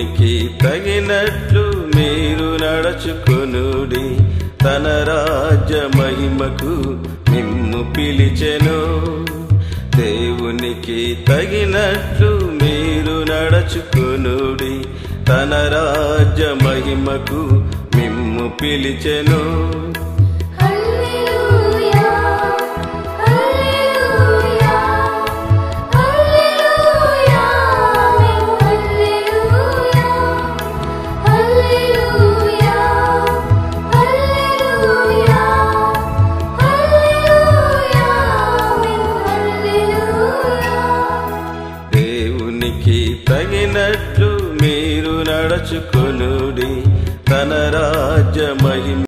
దేవునికి తగినట్లు మీరు నడుచుకునుడి. తన రాజ్య మహిమకు నిమ్ము పిలిచెను. దేవునికి తగినట్లు మీరు నడుచుకునుడి. తన రాజ్య మహిమకు మిమ్ము పిలిచెను. దేవునికి తగినట్లు మీరు నడుచుకొనుడి. తన రాజ్య మహిమ